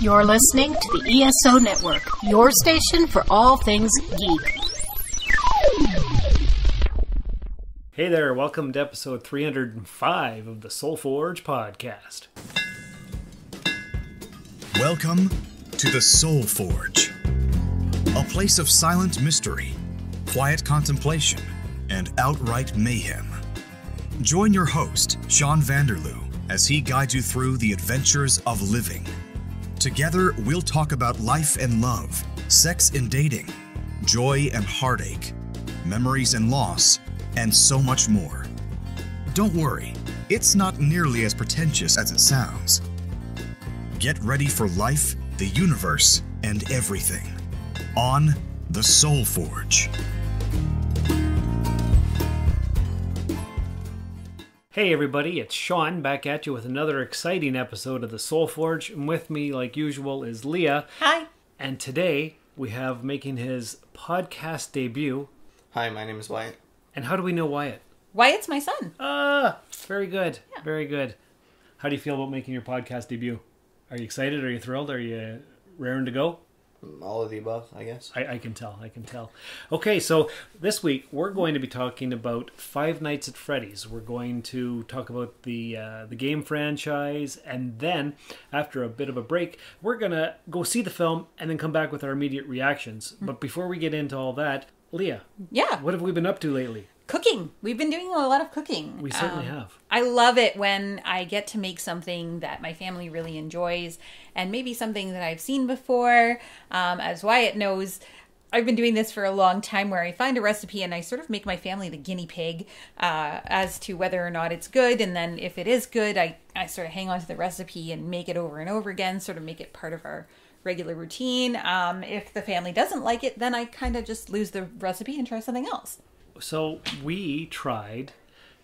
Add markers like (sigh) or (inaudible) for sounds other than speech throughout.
You're listening to the ESO Network, your station for all things geek. Hey there, welcome to episode 305 of the Soul Forge podcast. Welcome to the Soul Forge, a place of silent mystery, quiet contemplation, and outright mayhem. Join your host, Shawn Vanderloo, as he guides you through the adventures of living. Together, we'll talk about life and love, sex and dating, joy and heartache, memories and loss, and so much more. Don't worry, it's not nearly as pretentious as it sounds. Get ready for life, the universe, and everything on the Soul Forge. Hey everybody, it's Shawn back at you with another exciting episode of the Soul Forge. And with me, like usual, is Leah. Hi. And today we have making his podcast debut. Hi, my name is Wyatt. And how do we know Wyatt? Wyatt's my son. Ah, very good. Very good. How do you feel about making your podcast debut? Are you excited? Are you thrilled? Are you raring to go? All of the above, I guess. I, I can tell. I can tell. Okay, so this week we're going to be talking about Five Nights at Freddy's. We're going to talk about the uh, the game franchise, and then after a bit of a break, we're gonna go see the film and then come back with our immediate reactions. But before we get into all that, Leah, Yeah. what have we been up to lately? Cooking. We've been doing a lot of cooking. We certainly Um, have. I love it when I get to make something that my family really enjoys and maybe something that I've seen before. Um, as Wyatt knows, I've been doing this for a long time where I find a recipe and I sort of make my family the guinea pig uh, as to whether or not it's good. And then if it is good, I, I sort of hang on to the recipe and make it over and over again, sort of make it part of our regular routine. Um, if the family doesn't like it, then I kind of just lose the recipe and try something else. So we tried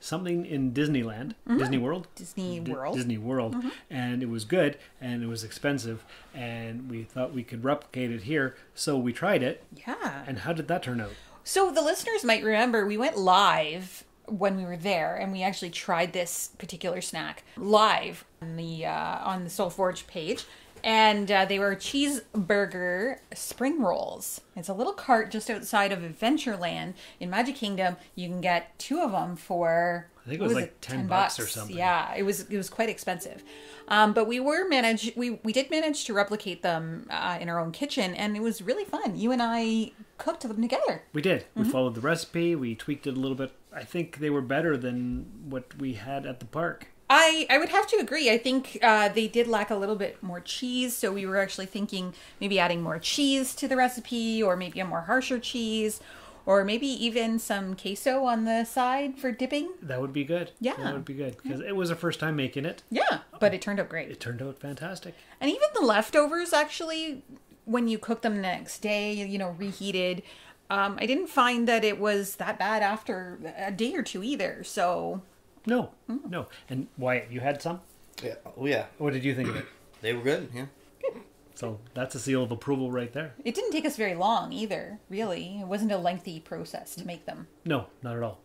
something in Disneyland, Disney World, Disney D- World. Disney World, and it was good and it was expensive, and we thought we could replicate it here, so we tried it. Yeah. And how did that turn out? So the listeners might remember we went live when we were there, and we actually tried this particular snack live on the uh, on the Soul Forge page, and uh, they were cheeseburger spring rolls. It's a little cart just outside of Adventureland in Magic Kingdom. You can get two of them for I think it what was like 10 bucks or something. Yeah, it was it was quite expensive. Um, but we were managed we we did manage to replicate them uh, in our own kitchen, and it was really fun. You and I cooked them together. We did. We followed the recipe. We tweaked it a little bit. I think they were better than what we had at the park. I, I would have to agree. I think uh, they did lack a little bit more cheese, so we were actually thinking maybe adding more cheese to the recipe, or maybe a more harsher cheese, or maybe even some queso on the side for dipping. That would be good. Yeah. That would be good because it was our first time making it. Yeah, but it turned out great. It turned out fantastic. And even the leftovers, actually, when you cook them the next day, you know, reheated, um, I didn't find that it was that bad after a day or two either. So No, no. And Wyatt, you had some. Yeah. Oh, yeah. What did you think of it? (clears throat) They were good, yeah. So that's a seal of approval right there. it didn't take us very long either, really. It wasn't a lengthy process to make them. No, not at all.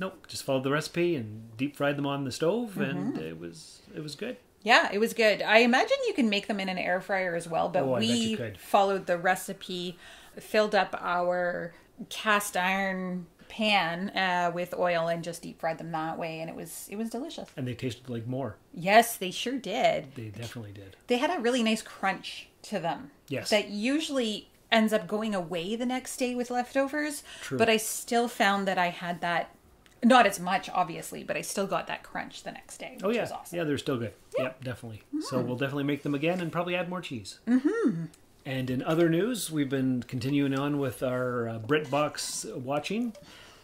Nope. Just followed the recipe and deep fried them on the stove, and Mm-hmm. it was it was good. Yeah, it was good. I imagine you can make them in an air fryer as well, but Oh, I bet you we followed the recipe, filled up our cast iron pan uh, with oil and just deep fried them that way and it was it was delicious. And they tasted like more. Yes, they sure did. They definitely did. They had a really nice crunch to them. Yes. That usually ends up going away the next day with leftovers, True. but I still found that I had that not as much obviously, but I still got that crunch the next day, which Oh yeah, was awesome. yeah, they're still good. Yep, definitely. So we'll definitely make them again and probably add more cheese. Mm-hmm. And in other news, we've been continuing on with our uh, BritBox watching,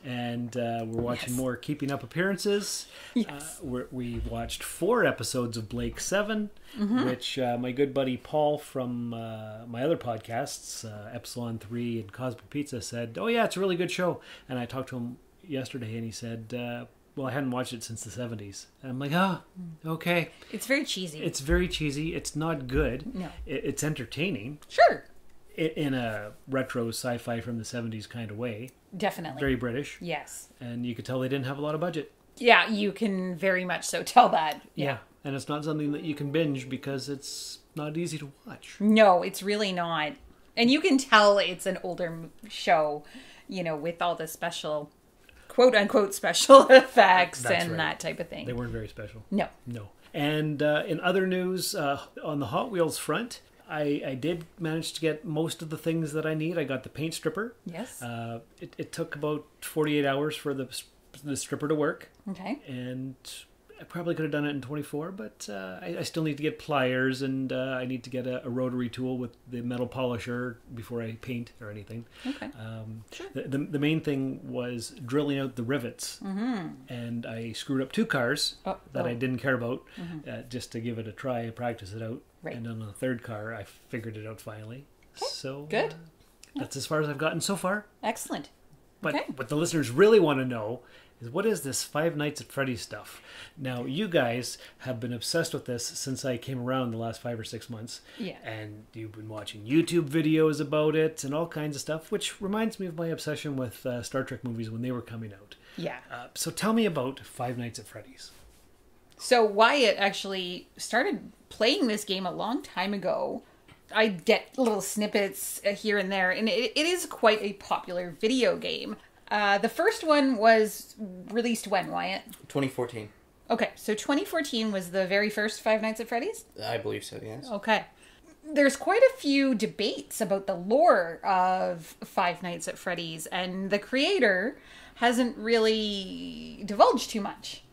and uh, we're watching Yes. more Keeping Up Appearances. Yes. Uh, we're, we watched four episodes of Blake's 7 Mm-hmm. which uh, my good buddy Paul from uh, my other podcasts, uh, Epsilon Three and Cosmic Pizza, said, "Oh yeah, it's a really good show." And I talked to him yesterday, and he said. Uh, well, I hadn't watched it since the 70s. And I'm like, oh, okay. It's very cheesy. It's very cheesy. It's not good. No. It, it's entertaining sure. in a retro sci-fi from the 70s kind of way. Definitely. Very British. yes. And you could tell they didn't have a lot of budget. Yeah, you can very much so tell that. Yeah. and it's not something that you can binge because it's not easy to watch. No, it's really not. And you can tell it's an older show, you know, with all the special, quote unquote, special (laughs) effects That's and right. that type of thing. They weren't very special. no. No. And uh, in other news, uh, on the Hot Wheels front, I, I did manage to get most of the things that I need. I got the paint stripper. Yes. Uh, it, it took about 48 hours for the, the stripper to work, okay. and I probably could have done it in 24, but uh, I, I still need to get pliers and uh, I need to get a, a rotary tool with the metal polisher before I paint or anything. Okay. Um, the, the, the main thing was drilling out the rivets, mm-hmm. and I screwed up two cars Oh, that I oh. Mm-hmm. didn't care about uh, just to give it a try and practice it out. Right. And on the third car, I figured it out finally. So Good. uh, that's as far as I've gotten so far. Excellent. But Okay. what the listeners really want to know is what is this Five Nights at Freddy's stuff? Now, you guys have been obsessed with this since I came around the last five or six months. Yeah. And you've been watching YouTube videos about it and all kinds of stuff, which reminds me of my obsession with uh, Star Trek movies when they were coming out. Yeah. Uh, so tell me about Five Nights at Freddy's. So Wyatt actually started playing this game a long time ago. I get little snippets uh, here and there, and it, it is quite a popular video game. Uh, the first one was released when, Wyatt? 2014. Okay, so 2014 was the very first Five Nights at Freddy's? I believe so, yes. Okay. There's quite a few debates about the lore of Five Nights at Freddy's, and the creator hasn't really divulged too much.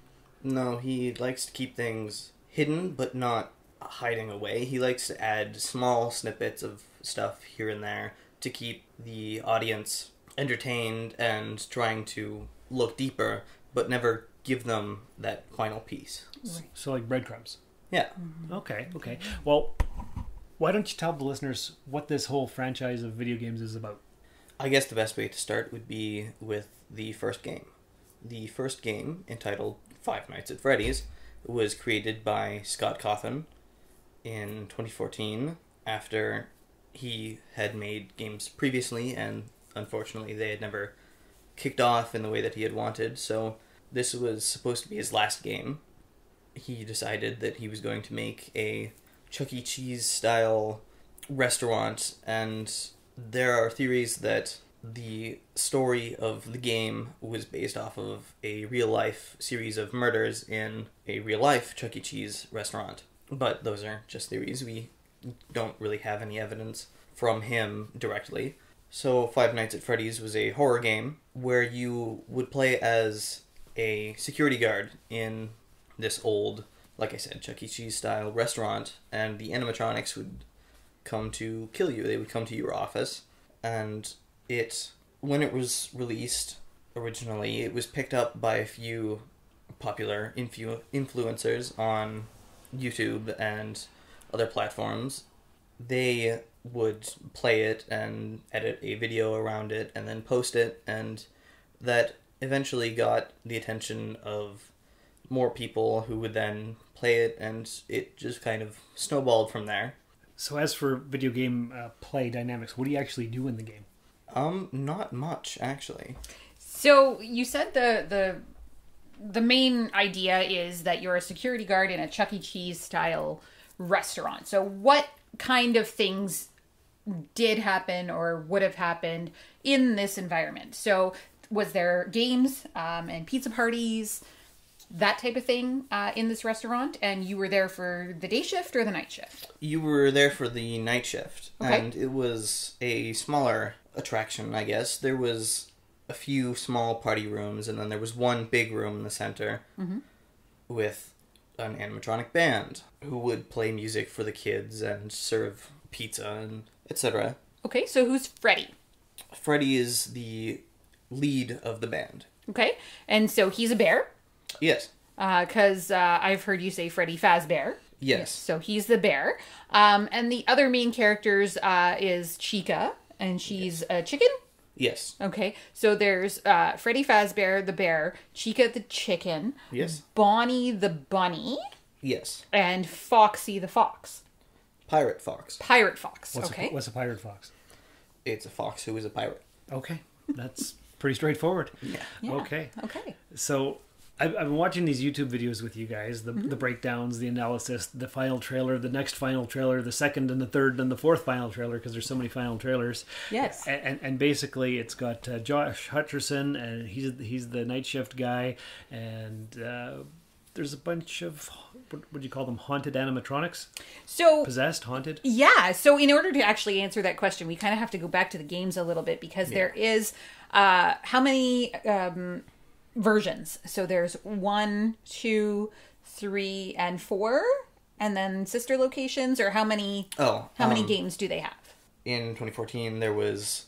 No, he likes to keep things hidden, but not hiding away. He likes to add small snippets of stuff here and there to keep the audience entertained and trying to look deeper, but never give them that final piece. So, like breadcrumbs. Yeah. Mm-hmm. Okay, okay. Well, why don't you tell the listeners what this whole franchise of video games is about? I guess the best way to start would be with the first game. The first game, entitled Five Nights at Freddy's, was created by Scott Cawthon in 2014 after he had made games previously and unfortunately they had never kicked off in the way that he had wanted. So this was supposed to be his last game. He decided that he was going to make a Chuck E. Cheese style restaurant, and there are theories that the story of the game was based off of a real life series of murders in a real life Chuck E. Cheese restaurant. But those are just theories. We don't really have any evidence from him directly. So, Five Nights at Freddy's was a horror game where you would play as a security guard in this old, like I said, Chuck E. Cheese style restaurant, and the animatronics would come to kill you. They would come to your office, and it, when it was released originally, it was picked up by a few popular influ- influencers on YouTube and other platforms. They would play it and edit a video around it and then post it, and that eventually got the attention of more people who would then play it, and it just kind of snowballed from there. So, as for video game uh, play dynamics, what do you actually do in the game? Um, not much actually. So you said the the the main idea is that you're a security guard in a Chuck E. Cheese style restaurant. So what kind of things did happen or would have happened in this environment? So was there games um, and pizza parties, that type of thing uh, in this restaurant? And you were there for the day shift or the night shift? You were there for the night shift, Okay. and it was a smaller attraction, I guess. There was a few small party rooms, and then there was one big room in the center with an animatronic band who would play music for the kids and serve pizza and etc. Okay, so who's Freddy? Freddy is the lead of the band. Okay, and so he's a bear Yes. because uh, I've heard you say Freddy Fazbear. Yes. So he's the bear. Um, and the other main characters uh, is Chica, and she's a chicken. Yes. Okay, so there's uh, Freddy Fazbear, the bear, Chica the chicken, Yes. Bonnie the bunny, Yes. and Foxy the fox. Pirate Fox. Pirate fox. What's okay. a, what's a pirate fox? It's a fox who is a pirate. Okay, that's pretty straightforward. Yeah. Yeah. Okay, Okay. so I've, I've been watching these YouTube videos with you guys, the, the breakdowns, the analysis, the final trailer, the next final trailer, the second and the third and the fourth final trailer because there's so many final trailers. Yes. And, and, and basically, it's got uh, Josh Hutcherson, and he's he's the night shift guy, and uh, there's a bunch of what would you call them? Haunted animatronics, So possessed, haunted. Yeah. So in order to actually answer that question, we kind of have to go back to the games a little bit because there is uh, how many um, versions? So there's one, two, three, and four, and then sister locations, or how many? Oh, how many um, games do they have? in 2014 there was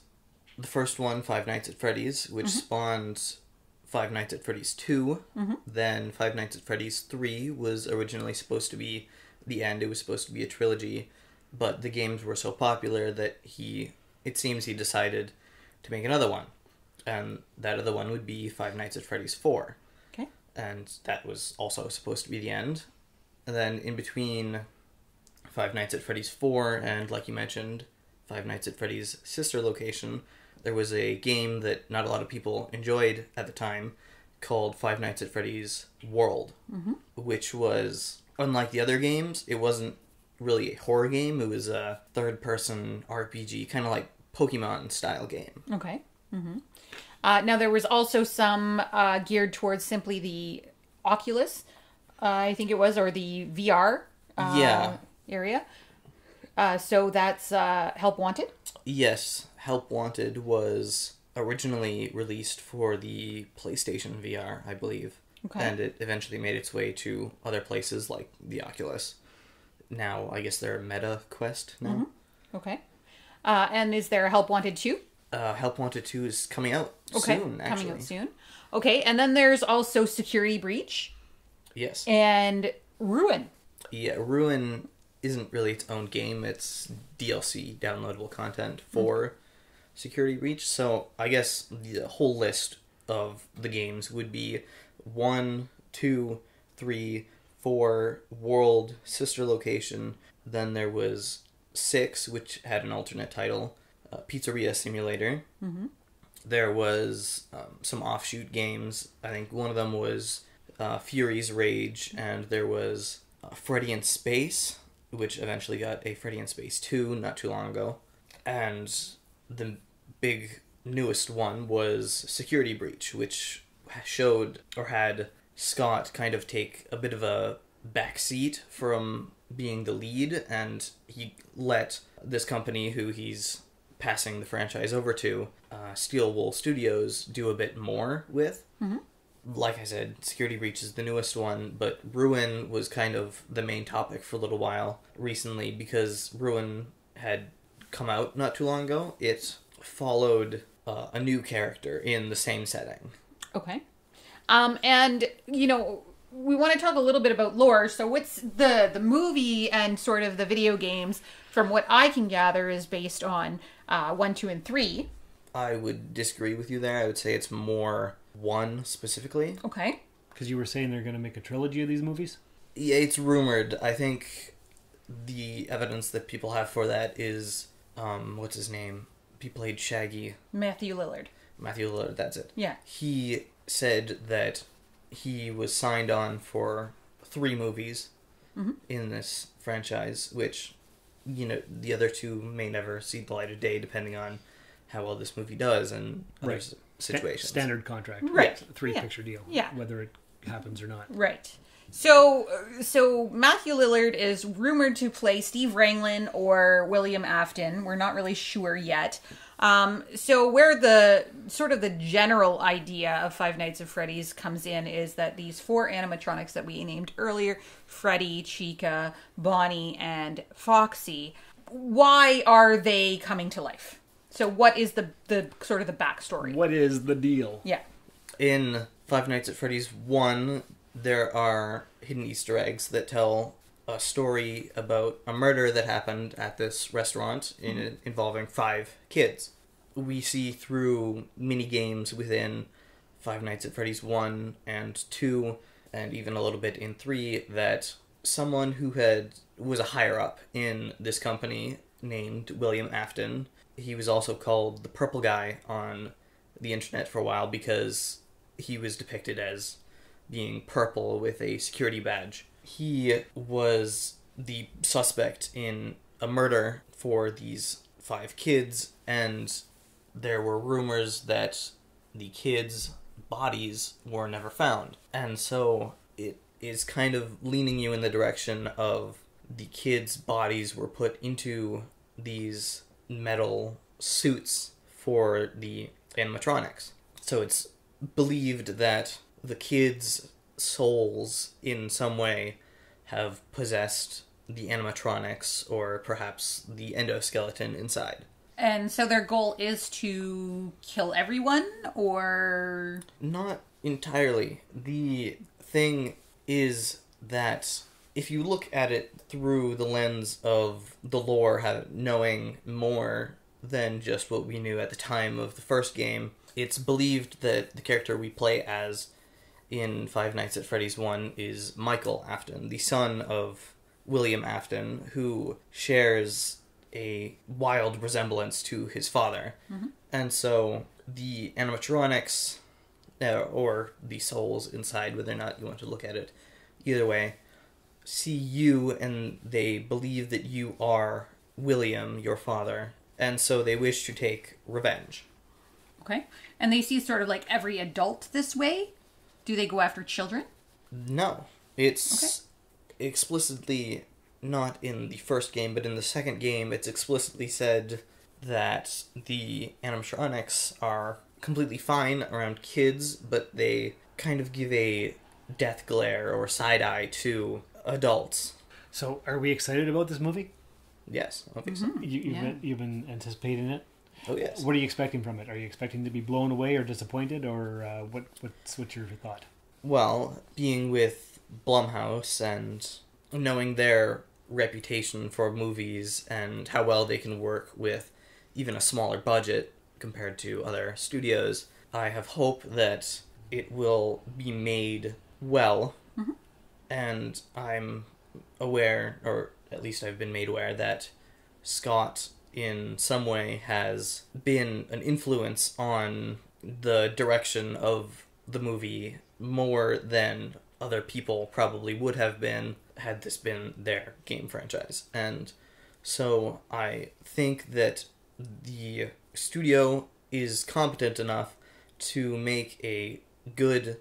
the first one five nights at freddy's which Mm-hmm. spawned five nights at freddy's 2 then five nights at freddy's 3 was originally supposed to be the end it was supposed to be a trilogy but the games were so popular that he it seems he decided to make another one and that other one would be five nights at freddy's 4 Okay. and that was also supposed to be the end. And then in between Five Nights at Freddy's 4 and, like you mentioned, Five Nights at Freddy's sister location, there was a game that not a lot of people enjoyed at the time called Five Nights at Freddy's World, mm-hmm. which was, unlike the other games, it wasn't really a horror game, it was a third person RPG, kind of like Pokemon style game. Okay. Hmm Uh, now there was also some uh, geared towards simply the Oculus, uh, I think it was, or the VR uh, Yeah. area. Uh, so that's uh, Help Wanted. Yes, Help Wanted was originally released for the PlayStation VR, I believe. Okay. And it eventually made its way to other places like the Oculus. Now, I guess they're Meta Quest now. Okay. Uh, and is there a Help Wanted 2? Uh, Help Wanted 2 is coming out Okay. soon, actually. Coming out soon. Okay. And then there's also Security Breach Yes. and Ruin. Yeah, Ruin isn't really its own game. It's DLC downloadable content for Security Breach. So I guess the whole list of the games would be one, two, three, four, World, Sister Location. Then there was six, which had an alternate title, uh, Pizzeria Simulator. There was um, some offshoot games. I think one of them was uh, Fury's Rage, and there was uh, Freddy in Space, which eventually got a Freddy in Space 2 not too long ago. And the big newest one was Security Breach, which showed or had Scott kind of take a bit of a backseat from being the lead, and he let this company who he's passing the franchise over to, uh, Steel Wool Studios, do a bit more with. Like I said, Security Breach is the newest one, but Ruin was kind of the main topic for a little while recently because Ruin had come out not too long ago. It followed uh, a new character in the same setting. Okay. Um, and you know, we want to talk a little bit about lore. So, what's the the movie and sort of the video games? From what I can gather, is based on uh, one, two, and three. I would disagree with you there. I would say it's more one specifically. Okay. Because you were saying they're going to make a trilogy of these movies. Yeah, it's rumored. I think the evidence that people have for that is um, what's his name? He played Shaggy. Matthew Lillard. Matthew Lillard. That's it. Yeah. He said that he was signed on for three movies in this franchise, which you know the other two may never see the light of day, depending on how well this movie does and other Right. s- Sta- situations. standard contract. Right. Three Yeah. picture deal. Yeah. Whether it happens or not. Right. So, uh, so Matthew Lillard is rumored to play Steve Raglan or William Afton. We're not really sure yet. Um, so, where the sort of the general idea of Five Nights at Freddy's comes in is that these four animatronics that we named earlier Freddy, Chica, Bonnie, and Foxy why are they coming to life? So, what is the the sort of the backstory? What is the deal? Yeah. in Five Nights at Freddy's 1, there are hidden Easter eggs that tell a story about a murder that happened at this restaurant in, mm-hmm. involving five kids. We see through mini games within Five Nights at Freddy's 1 and 2, and even a little bit in 3, that someone who had was a higher up in this company named William Afton. He was also called the Purple Guy on the internet for a while because he was depicted as being purple with a security badge. He was the suspect in a murder for these five kids, and there were rumors that the kids' bodies were never found. And so it is kind of leaning you in the direction of the kids' bodies were put into these metal suits for the animatronics. So it's believed that the kids' souls, in some way, have possessed the animatronics or perhaps the endoskeleton inside. And so their goal is to kill everyone, or Not entirely. The thing is that if you look at it through the lens of the lore, have, knowing more than just what we knew at the time of the first game, it's believed that the character we play as in Five Nights at Freddy's 1 is Michael Afton, the son of William Afton, who shares a wild resemblance to his father. And so the animatronics, uh, or the souls inside, whether or not you want to look at it, either way, see you and they believe that you are William, your father, and so they wish to take revenge. okay, and they see sort of like every adult this way. Do they go after children? No, it's explicitly not in the first game, but in the second game, it's explicitly said that the animatronics are completely fine around kids, but they kind of give a death glare or side eye to adults. So, are we excited about this movie? Yes, obviously. Mm-hmm. You, you've, Yeah. been, you've been anticipating it. Oh yes. What are you expecting from it? Are you expecting to be blown away or disappointed, or uh, what? What's what's your thought? Well, being with Blumhouse and knowing their reputation for movies and how well they can work with even a smaller budget compared to other studios, I have hope that it will be made well. And I'm aware, or at least I've been made aware, that Scott in some way has been an influence on the direction of the movie more than other people probably would have been had this been their game franchise. And so I think that the studio is competent enough to make a good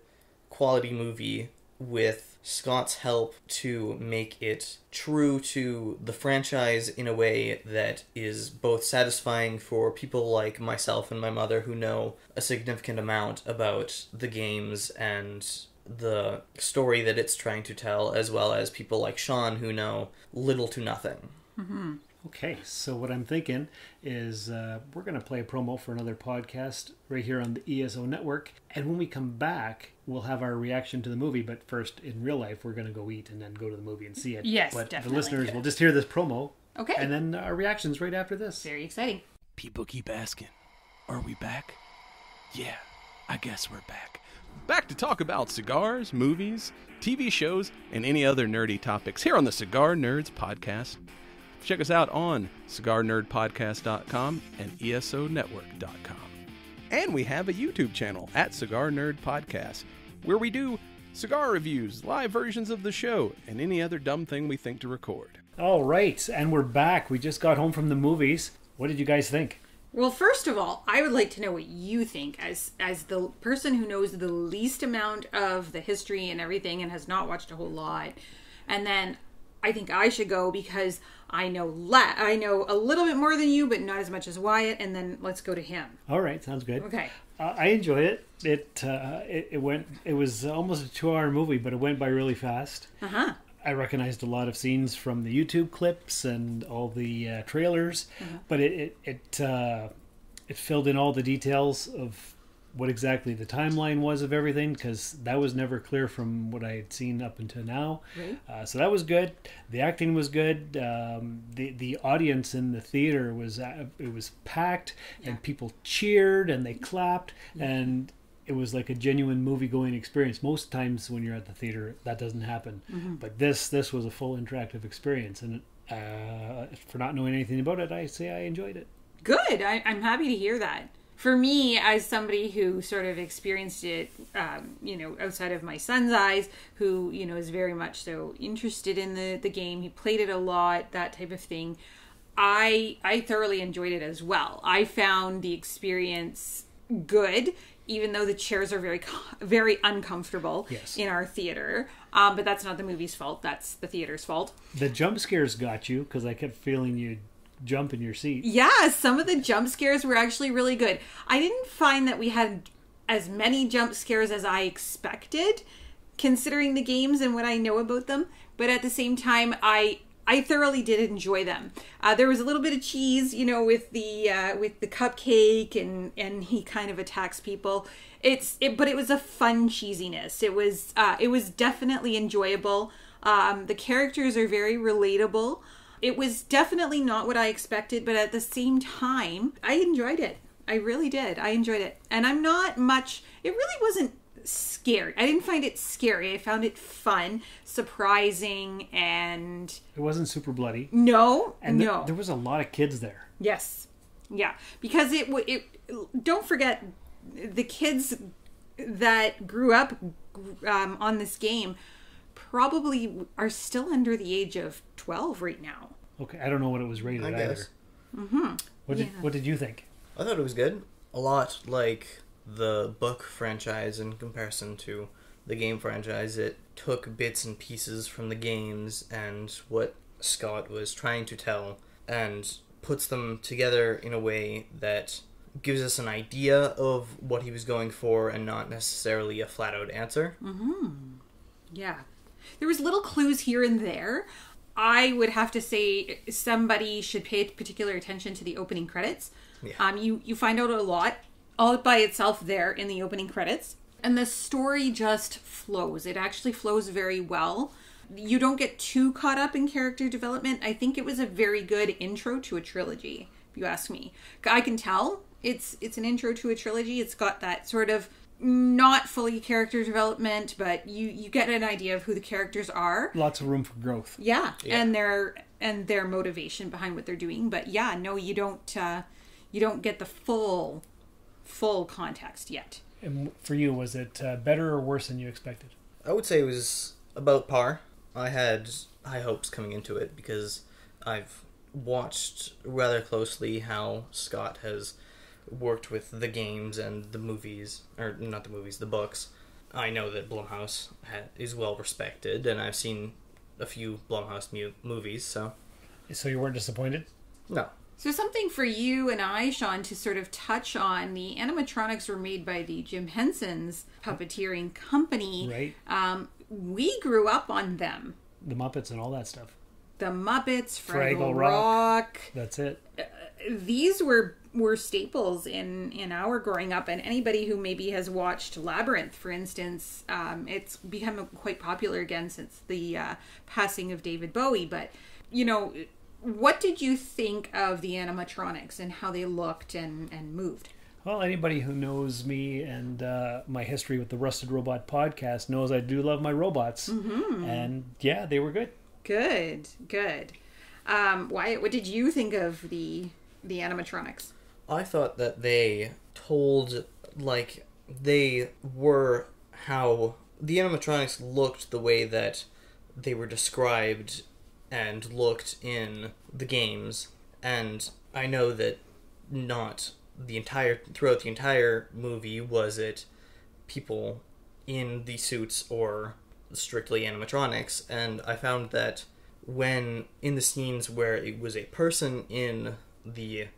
quality movie with Scott's help to make it true to the franchise in a way that is both satisfying for people like myself and my mother who know a significant amount about the games and the story that it's trying to tell, as well as people like Shawn who know little to nothing. Mm-hmm. Okay, so what I'm thinking is uh, we're going to play a promo for another podcast right here on the ESO network. And when we come back, we'll have our reaction to the movie. But first, in real life, we're going to go eat and then go to the movie and see it. Yes, but definitely. the listeners will just hear this promo. Okay. And then our reactions right after this. Very exciting. People keep asking, are we back? Yeah, I guess we're back. Back to talk about cigars, movies, TV shows, and any other nerdy topics here on the Cigar Nerds Podcast. Check us out on cigarnerdpodcast.com and esonetwork.com. And we have a YouTube channel at Cigar Nerd Podcast where we do cigar reviews, live versions of the show, and any other dumb thing we think to record. All right, and we're back. We just got home from the movies. What did you guys think? Well, first of all, I would like to know what you think as as the person who knows the least amount of the history and everything and has not watched a whole lot. And then I think I should go because I know la- I know a little bit more than you, but not as much as Wyatt. And then let's go to him. All right, sounds good. Okay. Uh, I enjoyed it. It, uh, it it went. It was almost a two-hour movie, but it went by really fast. Uh huh. I recognized a lot of scenes from the YouTube clips and all the uh, trailers, but it it it, uh, it filled in all the details of what exactly the timeline was of everything because that was never clear from what I had seen up until now. Right. Uh, so that was good. The acting was good. Um, the the audience in the theater was uh, it was packed, and people cheered and they clapped, and it was like a genuine movie going experience. Most times when you're at the theater, that doesn't happen, but this this was a full interactive experience, and uh, for not knowing anything about it, I say I enjoyed it. Good. I, I'm happy to hear that. For me, as somebody who sort of experienced it, um, you know, outside of my son's eyes, who you know is very much so interested in the the game, he played it a lot, that type of thing. I I thoroughly enjoyed it as well. I found the experience good, even though the chairs are very very uncomfortable Yes. in our theater. Um, but that's not the movie's fault. That's the theater's fault. The jump scares got you because I kept feeling you jump in your seat. Yeah, some of the jump scares were actually really good. I didn't find that we had as many jump scares as I expected, considering the games and what I know about them. But at the same time, I I thoroughly did enjoy them. Uh, there was a little bit of cheese, you know, with the uh, with the cupcake, and and he kind of attacks people. It's it, but it was a fun cheesiness. It was uh, it was definitely enjoyable. Um, the characters are very relatable. It was definitely not what I expected, but at the same time, I enjoyed it. I really did. I enjoyed it. And I'm not much, it really wasn't scary. I didn't find it scary. I found it fun, surprising, and It wasn't super bloody. no, And th- no. there was a lot of kids there. Yes. Yeah, because it it don't forget the kids that grew up um, on this game probably are still under the age of 12 right now. Okay, I don't know what it was rated I either. guess. Mm-hmm. What did Yeah. What did you think? I thought it was good. A lot like the book franchise in comparison to the game franchise. It took bits and pieces from the games and what Scott was trying to tell and puts them together in a way that gives us an idea of what he was going for and not necessarily a flat out answer. Mm-hmm. Yeah. There was little clues here and there. I would have to say somebody should pay particular attention to the opening credits. Yeah. Um, you you find out a lot all by itself there in the opening credits, and the story just flows. It actually flows very well. You don't get too caught up in character development. I think it was a very good intro to a trilogy, if you ask me. I can tell it's it's an intro to a trilogy. It's got that sort of not fully character development, but you you get an idea of who the characters are. Lots of room for growth. Yeah, Yeah. and their and their motivation behind what they're doing. But yeah, no, you don't uh, you don't get the full full context yet. And for you, was it uh, better or worse than you expected? I would say it was about par. I had high hopes coming into it because I've watched rather closely how Scott has worked with the games and the movies, or not the movies, the books. I know that Blumhouse ha- is well respected, and I've seen a few Blumhouse mu- movies, so So you weren't disappointed? no. So something for you and I, Shawn, to sort of touch on. The animatronics were made by the Jim Henson's puppeteering company. Right. Um, we grew up on them. The Muppets and all that stuff. The Muppets, Fraggle, Fraggle Rock. Rock. That's it. These were were staples in in our growing up, and anybody who maybe has watched Labyrinth, for instance, um, it's become quite popular again since the uh, passing of David Bowie. But you know, what did you think of the animatronics and how they looked and and moved? Well, anybody who knows me and uh, my history with the Rusted Robot podcast knows I do love my robots. Mm-hmm. And yeah, they were good. Good, good. Um, Wyatt, what did you think of the the animatronics? I thought that they told like they were how the animatronics looked the way that they were described and looked in the games and I know that not the entire throughout the entire movie was it people in the suits or strictly animatronics and I found that when in the scenes where it was a person in the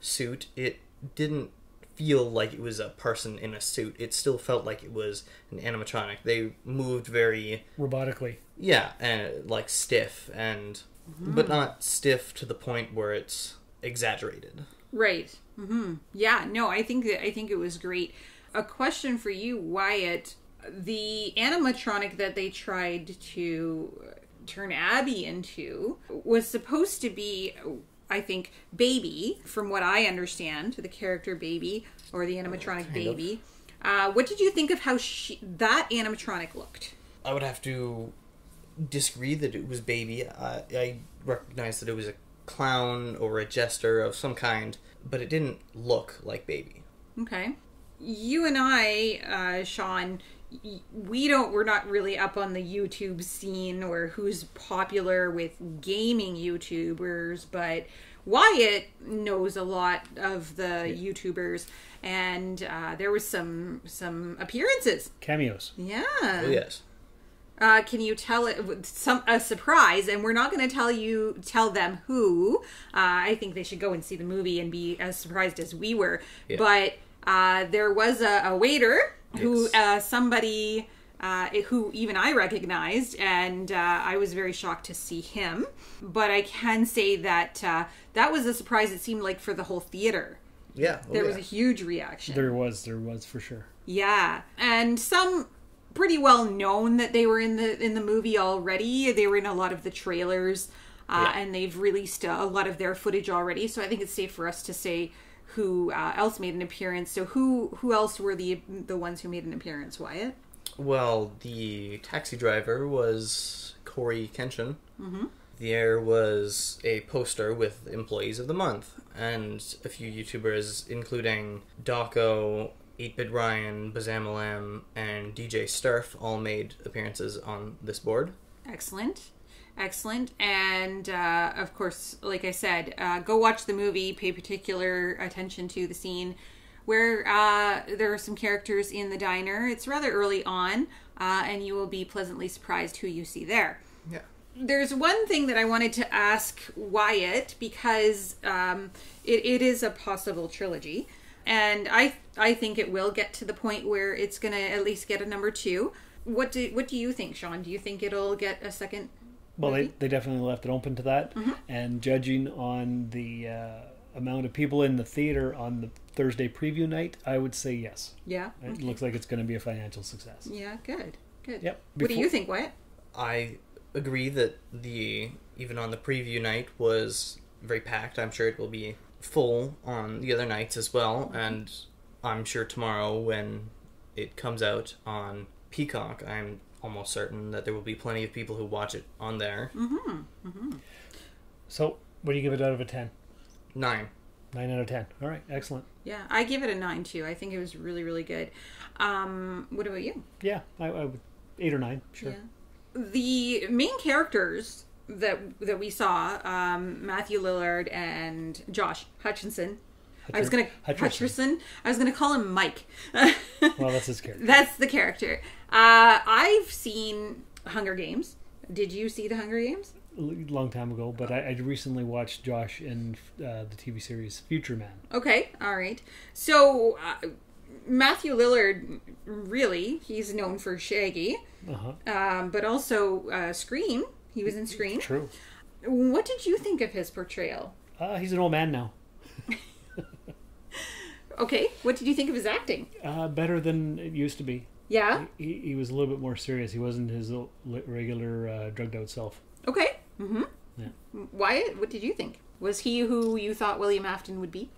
suit, it didn't feel like it was a person in a suit. It still felt like it was an animatronic. They moved very Robotically. yeah, and like stiff and but not stiff to the point where it's exaggerated. Right. hmm Yeah. No, I think that I think it was great. A question for you, Wyatt. The animatronic that they tried to turn Abby into was supposed to be, I think, Baby. From what I understand, the character Baby or the animatronic Baby. Uh, what did you think of how she, that animatronic looked? I would have to disagree that it was baby. I, I recognized that it was a clown or a jester of some kind, but it didn't look like baby. Okay. You and I, uh, Shawn, we don't, we're not really up on the YouTube scene or who's popular with gaming YouTubers, but Wyatt knows a lot of the YouTubers, and uh, there was some some appearances. Cameos. Yeah. Oh, yes. Uh, can you tell it with some a surprise? And we're not going to tell you tell them who. Uh, I think they should go and see the movie and be as surprised as we were. Yeah. But uh, there was a, a waiter who Yes. uh, somebody uh, who even I recognized, and uh, I was very shocked to see him. But I can say that uh, that was a surprise. It seemed like for the whole theater, Yeah. oh, there was a huge reaction. There was, there was for sure. Yeah, and some pretty well known that they were in the in the movie already. They were in a lot of the trailers, uh, Yeah. and they've released a, a lot of their footage already. So I think it's safe for us to say who uh, else made an appearance. So who who else were the the ones who made an appearance? Wyatt. Well, the taxi driver was Cory Kenshin. Mm-hmm. There was a poster with employees of the month, and a few YouTubers, including Dawko, 8-Bit Ryan, Bazamalam, and DJ Sturf, all made appearances on this board. Excellent. Excellent. And uh, of course, like I said, uh, go watch the movie, pay particular attention to the scene where uh, there are some characters in the diner. It's rather early on, uh, and you will be pleasantly surprised who you see there. Yeah. There's one thing that I wanted to ask Wyatt because um, it, it is a possible trilogy, and I I think it will get to the point where it's going to at least get a number two. What do what do you think, Shawn? Do you think it'll get a second? Well, they, they definitely left it open to that. And judging on the uh, amount of people in the theater on the Thursday preview night, I would say yes. Yeah. It looks like it's going to be a financial success. Yeah. Good. Good. Yep. What do you think, Wyatt? I agree that the even on the preview night was very packed. I'm sure it will be full on the other nights as well, and I'm sure tomorrow when it comes out on Peacock, I'm almost certain that there will be plenty of people who watch it on there. So, what do you give it out of a 10? Nine. 9 out of 10. All right, excellent. Yeah, I give it a nine too. I think it was really, really good. Um, what about you? Yeah, I, I would. 8 or 9, sure. Yeah. The main characters that that we saw, um, Matthew Lillard and Josh Hutchinson. I was gonna Hutcherson. Hutcherson. I was gonna call him Mike. (laughs) Well, that's his character. That's the character. Uh, I've seen Hunger Games. Did you see the Hunger Games? A long time ago, but I, I recently watched Josh in uh, the TV series Future Man. Okay, all right. So uh, Matthew Lillard, really, he's known for Shaggy, Uh huh. um, but also uh, Scream. He was in Scream. True. What did you think of his portrayal? Uh, he's an old man now. (laughs) Okay, what did you think of his acting? Uh, better than it used to be. Yeah. He, he was a little bit more serious. He wasn't his regular uh, drugged out self. Okay. Mm-hmm. Yeah. Wyatt, what did you think? Was he who you thought William Afton would be?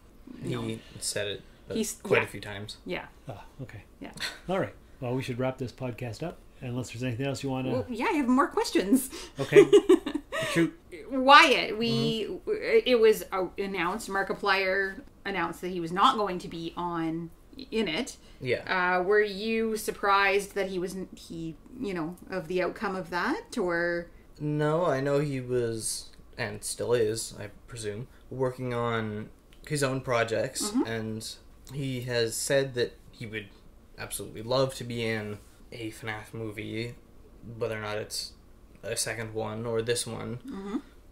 He said it He's- quite yeah. a few times. Yeah. Ah, okay. Yeah. All right. Well, we should wrap this podcast up. Unless there's anything else you want to. Well, yeah, I have more questions. Okay. (laughs) Shoot. Wyatt, we it was announced. Markiplier announced that he was not going to be on in it. Yeah. Uh, were you surprised that he was he you know of the outcome of that or No, I know he was, and still is, I presume, working on his own projects, and he has said that he would absolutely love to be in a FNAF movie, whether or not it's a second one or this one.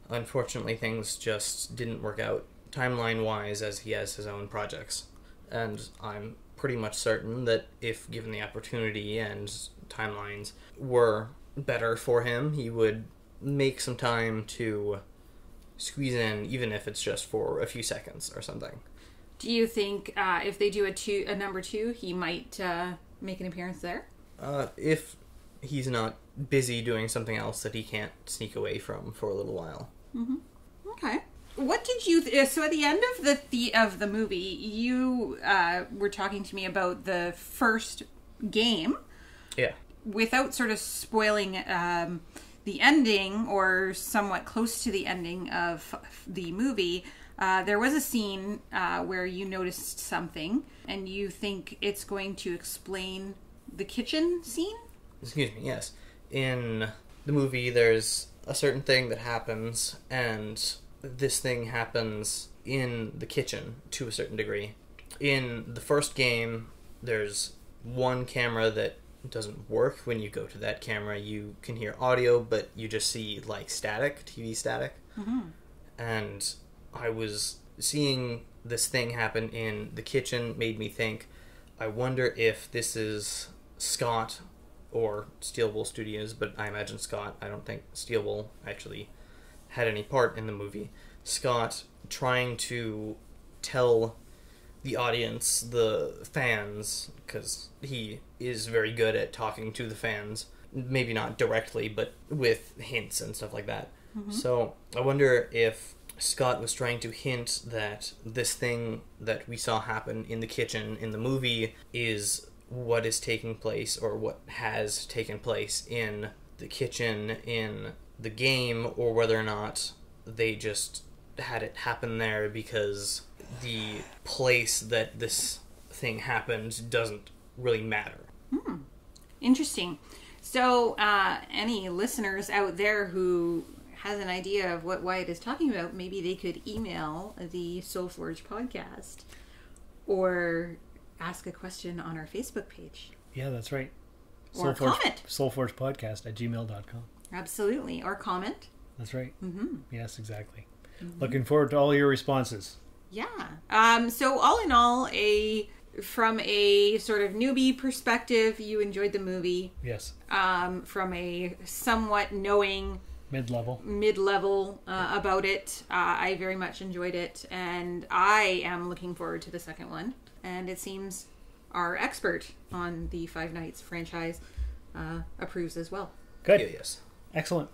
Unfortunately, things just didn't work out timeline wise as he has his own projects. And I'm pretty much certain that if given the opportunity and timelines were better for him, he would make some time to squeeze in, even if it's just for a few seconds or something. do you think uh, if they do a two a number two he might uh, make an appearance there? Uh, if he's not busy doing something else that he can't sneak away from for a little while. Okay. What did you? Th- so at the end of the, the of the movie, you uh, were talking to me about the first game Yeah. without sort of spoiling um, the ending, or somewhat close to the ending of the movie, uh, there was a scene uh, where you noticed something and you think it's going to explain the kitchen scene. Excuse me, yes. In the movie, there's a certain thing that happens, and this thing happens in the kitchen to a certain degree. In the first game, there's one camera that doesn't work. When you go to that camera, you can hear audio, but you just see like static, TV static. Mm-hmm. And I was seeing this thing happen in the kitchen, made me think, I wonder if this is Scott or Steel Wool Studios, but I imagine Scott. I don't think Steel Wool actually had any part in the movie. Scott trying to tell the audience, the fans, because he is very good at talking to the fans. Maybe not directly, but with hints and stuff like that. Mm-hmm. So I wonder if Scott was trying to hint that this thing that we saw happen in the kitchen in the movie is what is taking place or what has taken place in the kitchen in the game, or whether or not they just had it happen there because the place that this thing happened doesn't really matter. Interesting. So, uh, any listeners out there who has an idea of what Wyatt is talking about, maybe they could email the Soul Forge podcast or ask a question on our Facebook page. Yeah, that's right. Or comment. Soulforge Podcast at gmail.com. Absolutely. Or comment. That's right. Mm-hmm. Yes, exactly. Looking forward to all your responses. Yeah. Um, so all in all, a from a sort of newbie perspective, you enjoyed the movie. Yes. Um, from a somewhat knowing Mid level. mid-level uh, about it, uh, I very much enjoyed it, and I am looking forward to the second one. And it seems our expert on the Five Nights franchise uh, approves as well. Good. Yeah, yes. Excellent.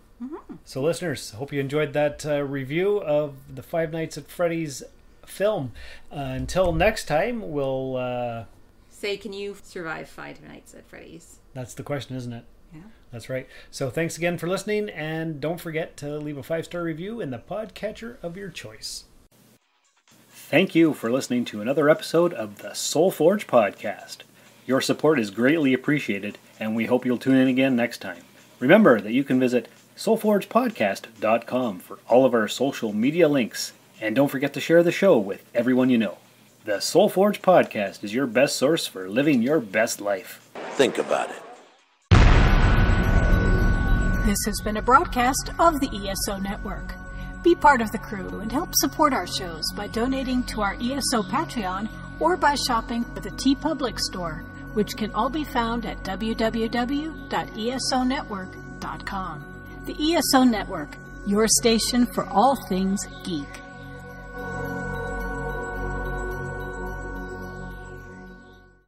So, listeners, hope you enjoyed that uh, review of the Five Nights at Freddy's film. Uh, until next time, we'll. Uh, Say, can you survive Five Nights at Freddy's? that's the question, isn't it? Yeah. That's right. So, thanks again for listening, and don't forget to leave a five star review in the podcatcher of your choice. Thank you for listening to another episode of the Soul Forge Podcast. Your support is greatly appreciated, and we hope you'll tune in again next time. Remember that you can visit soulforgepodcast.com for all of our social media links, and don't forget to share the show with everyone you know. The Soul Forge Podcast is your best source for living your best life. Think about it. This has been a broadcast of the ESO Network. Be part of the crew and help support our shows by donating to our ESO Patreon or by shopping at the TeePublic store, which can all be found at www.esonetwork.com. The ESO Network, your station for all things geek.